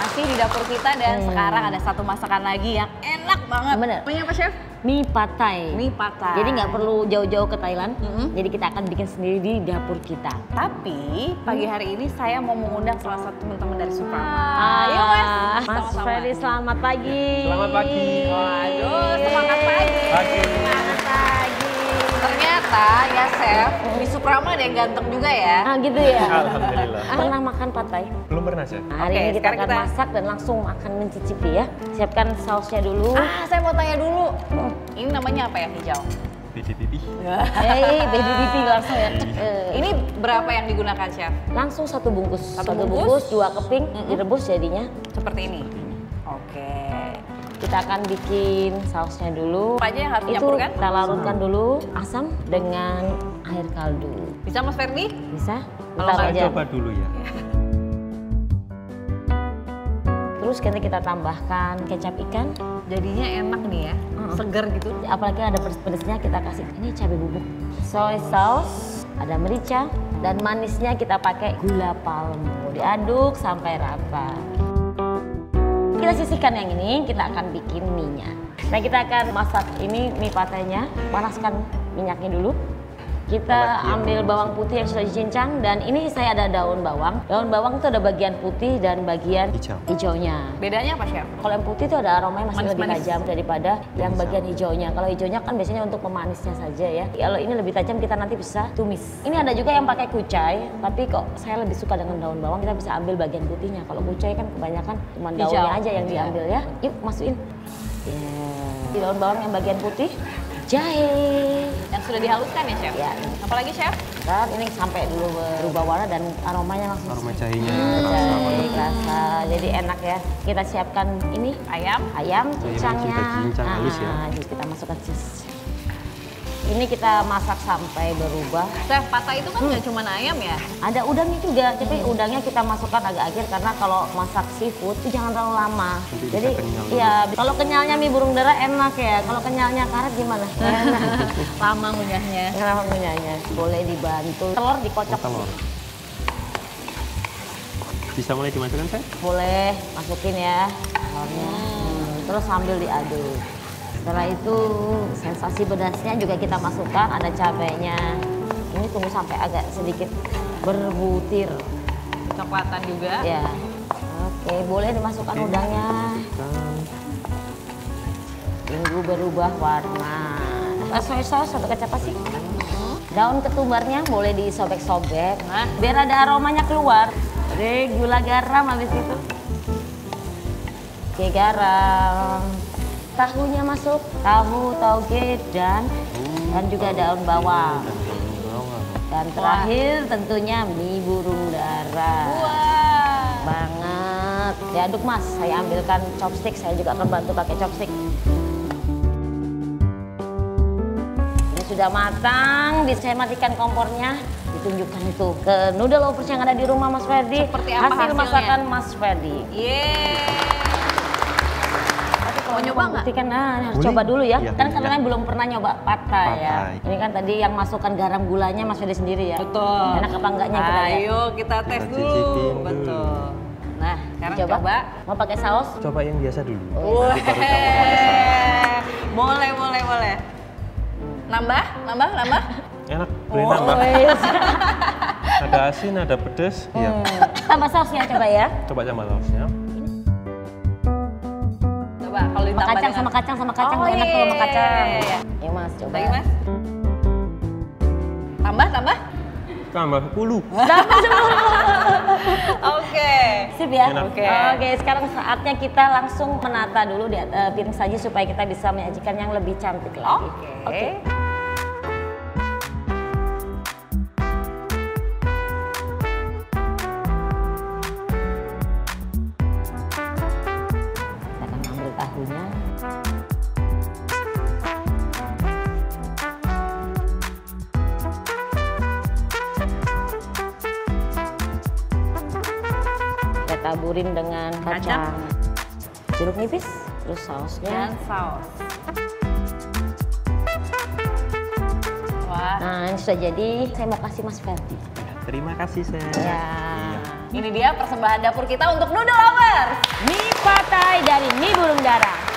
dapur kita dan Hmm. sekarang ada satu masakan lagi yang enak banget. Bener. Namanya apa chef? Mie patai. Mie patai. Jadi nggak perlu jauh-jauh ke Thailand. Mm-mm. Jadi kita akan bikin sendiri di dapur kita. Tapi pagi hari ini saya mau mengundang salah satu teman-teman dari Suprama. Ah, Ayo mas, Mas. Freddy selamat pagi. Selamat pagi. Waduh, semangat pagi. Pagi. Semangat pagi. Ternyata ya chef, di Suprama ada yang ganteng juga ya. Ah gitu ya. Alhamdulillah. Pernah makan patai? Belum pernah sih. Nah, hari Oke, ini kita sekarang akan kita- masak dan langsung akan mencicipi ya. Siapkan sausnya dulu. Ah, saya mau tanya dulu. Ini namanya apa ya hijau? Bibi. Hei, baby pipi langsung ya. Eh, Ini berapa yang digunakan chef? langsung satu bungkus. Satu bungkus? dua keping, direbus jadinya. Seperti ini. Oke. Kita akan bikin sausnya dulu. Apa aja yang harus Itu dicampurkan? kita larutkan dulu asam dengan air kaldu. Bisa Mas Ferdi? Bisa? Kalau aja. Coba dulu ya. Terus nanti kita tambahkan kecap ikan. Jadinya enak nih ya, Mm-mm. seger gitu. Apalagi ada pedes-pedesnya kita kasih ini cabai bubuk. Soy sauce, ada merica, dan manisnya kita pakai gula palem. Diaduk sampai rata. Kita sisihkan yang ini, kita akan bikin mie-nya. Nah kita akan masak ini mie patainya, panaskan minyaknya dulu. Kita yang ambil bawang putih yang sudah dicincang dan ini saya ada daun bawang. Daun bawang itu ada bagian putih dan bagian Hijau. hijaunya. Bedanya apa chef? Kalau yang putih itu ada aromanya masih lebih Manis-manis. tajam daripada yang Bisa. bagian hijaunya. Kalau hijaunya kan biasanya untuk pemanisnya saja ya. Kalau ini lebih tajam kita nanti bisa tumis. Ini ada juga yang pakai kucai, tapi kok saya lebih suka dengan daun bawang kita bisa ambil bagian putihnya. Kalau kucai kan kebanyakan cuma Hijau. daunnya aja yang Iya. diambil ya. Yuk masukin. Ya. Di daun bawang yang bagian putih, jahe. Yang sudah dihaluskan ya chef? Ya. Apalagi chef? Ntar ini sampai dulu berubah warna dan aromanya langsung Aroma jahenya Hmm, kerasa jahe kerasa. Jadi enak ya. Kita siapkan ini Ayam. ayam cincangnya. cincang halus ya. Nah, jadi kita masukkan sis. Ini kita masak sampai berubah. Chef, patah itu kan nggak cuma ayam ya? Ada udangnya juga, tapi udangnya kita masukkan agak akhir karena kalau masak seafood itu jangan terlalu lama. Bisa Jadi kenyal iya, kalau kenyalnya mie burung dara enak ya. Kalau kenyalnya karet gimana? Enak. Lama ngunyahnya. Kenapa kenyalnya? Boleh dibantu. Telur dikocok. Oh, telur. Bisa mulai dimasukkan saya? Boleh masukin ya telurnya. Hmm, Terus sambil diaduk. Setelah itu sensasi pedasnya juga kita masukkan, ada cabenya. Ini tunggu sampai agak sedikit berbutir. Coklatan juga. Ya. Oke, boleh dimasukkan udangnya. Tunggu berubah warna. Soy sauce atau kecap sih? Daun ketumbarnya boleh disobek-sobek. Biar ada aromanya keluar. Oke, gula garam habis itu. Oke, garam. Tahunya masuk, tahu, tauge, dan dan juga daun bawang. Dan terakhir tentunya mie burung dara. Wah. Banget. Diaduk mas, saya ambilkan chopstick, saya juga akan bantu pakai chopstick. Ini sudah matang, bisa saya matikan kompornya. Ditunjukkan itu ke noodle lovers yang ada di rumah Mas Ferdi. Seperti apa Hasil hasilnya? masakan Mas Ferdi. Yeay. Mau nyoba nggak? Kan nah, harus Boleh. coba dulu ya. Iya, kan iya. kalian belum pernah nyoba patai ya. Ini kan tadi yang masukkan garam gulanya Mas Ferdi sendiri ya. Betul. Enak apa enggaknya kita lihat. Ayo kita tes Kita dulu. dulu. Betul. Nah, sekarang Coba. coba. Mau pakai saus? Coba yang biasa dulu. Oh, baru saus. Boleh, boleh, boleh. Nambah, nambah, nambah. Enak, boleh Oh. nambah. Wes. Ada asin, ada pedes. Iya. Tambah sausnya coba ya. Coba sama sausnya. Coba kalau Sama ditambah kacang, dengan- sama kacang, sama kacang. Oh, enak iya, kalau sama iya, kacang. iya, iya. Ya mas, coba. Lagi mas. Tambah, tambah. Tambah 10. Oke. Sip ya. Oke. Oke, sekarang saatnya kita langsung menata dulu di eh, piring saji supaya kita bisa menyajikan yang lebih cantik lagi. Oke. Kita tahunya. Kita taburin dengan Kacang. kacang. Jeruk nipis, terus sausnya. Dan saus. Wah. Nah, ini sudah jadi. Saya mau kasih Mas Ferdi. Terima kasih, Chef. Ya. Ini dia persembahan dapur kita untuk noodle lovers. Mie patai dari mie burung darah.